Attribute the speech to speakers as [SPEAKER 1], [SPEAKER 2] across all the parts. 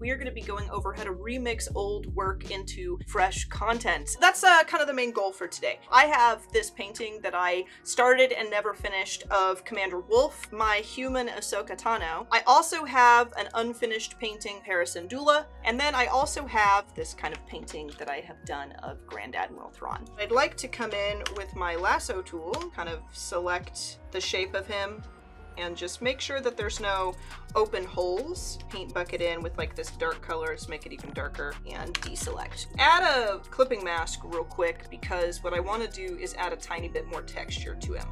[SPEAKER 1] we are going to be going over how to remix old work into fresh content. That's uh, kind of the main goal for today. I have this painting that I started and never finished of Commander Wolffe, my human Ahsoka Tano. I also have an unfinished painting, Hera Syndulla, and then I also have this kind of painting that I have done of Grand Admiral Thrawn. I'd like to come in with my lasso tool, kind of select the shape of him, and just make sure that there's no open holes. Paint bucket in with like this dark color to make it even darker and deselect. Add a clipping mask real quick because what I want to do is add a tiny bit more texture to him.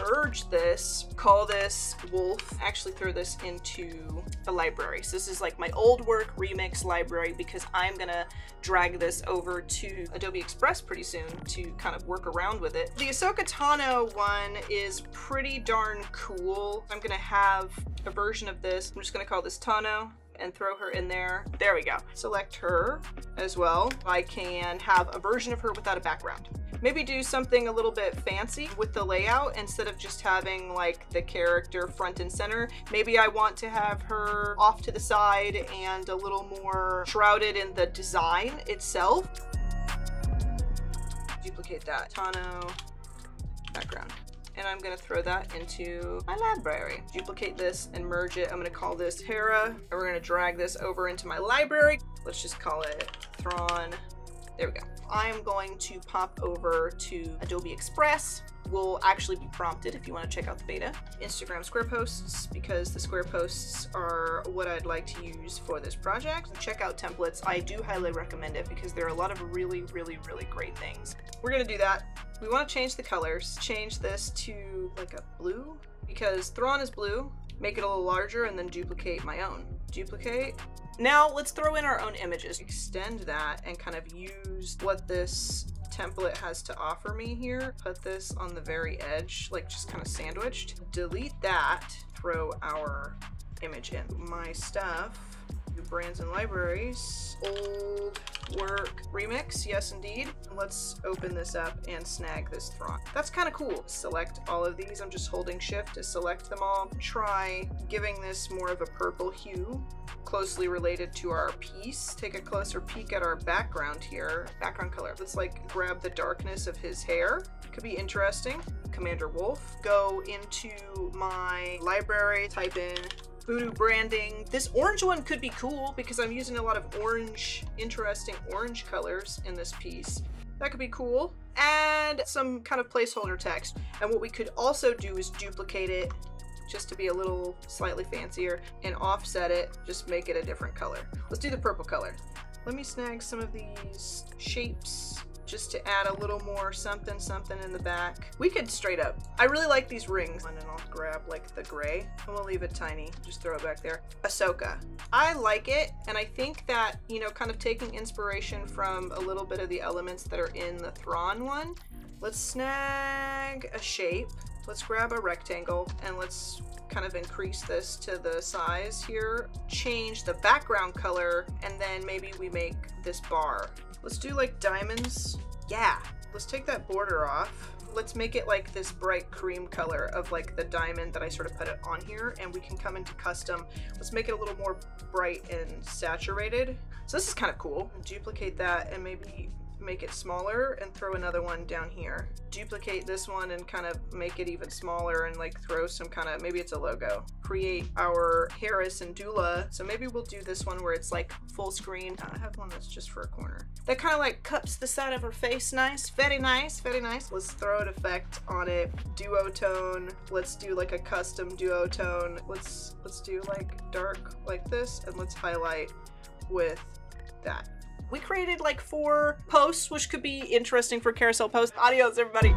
[SPEAKER 1] Merge this, call this Wolf, actually throw this into a library. So this is like my old work remix library because I'm gonna drag this over to Adobe Express pretty soon to kind of work around with it. The Ahsoka Tano one is pretty darn cool. I'm gonna have a version of this. I'm just gonna call this Tano and throw her in there. There we go. Select her as well. I can have a version of her without a background. Maybe do something a little bit fancy with the layout instead of just having like the character front and center. Maybe I want to have her off to the side and a little more shrouded in the design itself. Duplicate that. Tano background and I'm gonna throw that into my library. Duplicate this and merge it. I'm gonna call this Hera, and we're gonna drag this over into my library. Let's just call it Thrawn. There we go. I'm going to pop over to Adobe Express. We'll actually be prompted if you want to check out the beta. Instagram square posts because the square posts are what I'd like to use for this project. Check out templates. I do highly recommend it because there are a lot of really, really, really great things. We're gonna do that. We want to change the colors. Change this to like a blue because Thrawn is blue. Make it a little larger and then duplicate my own. Duplicate, now let's throw in our own images. Extend that and kind of use what this template has to offer me here. Put this on the very edge, like just kind of sandwiched. Delete that, throw our image in. My stuff, brands and libraries, old work remix, yes indeed. Let's open this up and snag this Thrawn. That's kind of cool. Select all of these. I'm just holding shift to select them all. Try giving this more of a purple hue closely related to our piece. Take a closer peek at our background here. Background color. Let's like grab the darkness of his hair. Could be interesting. Commander Wolffe. Go into my library, type in voodoo branding. This orange one could be cool because I'm using a lot of orange, interesting orange colors in this piece. That could be cool. And some kind of placeholder text. And what we could also do is duplicate it just to be a little slightly fancier and offset it, just make it a different color. Let's do the purple color. Let me snag some of these shapes just to add a little more something something in the back. We could straight up. I really like these rings. And I'll grab like the gray and we'll leave it tiny. Just throw it back there. Ahsoka. I like it and I think that, you know, kind of taking inspiration from a little bit of the elements that are in the Thrawn one. Let's snag a shape Let's grab a rectangle and let's kind of increase this to the size here. Change the background color and then maybe we make this bar. Let's do like diamonds. Yeah, let's take that border off. Let's make it like this bright cream color of like the diamond that I sort of put it on here and we can come into custom. Let's make it a little more bright and saturated. So this is kind of cool. Duplicate that and maybe make it smaller and throw another one down here. Duplicate this one and kind of make it even smaller and like throw some kind of, maybe it's a logo. Create our Hera Syndulla. So maybe we'll do this one where it's like full screen. I have one that's just for a corner. That kind of like cups the side of her face nice. Very nice, very nice. Let's throw an effect on it. Duotone. Let's do like a custom duotone. Let's, let's do like dark like this and let's highlight with that. We created like four posts, which could be interesting for carousel posts. Adios, everybody.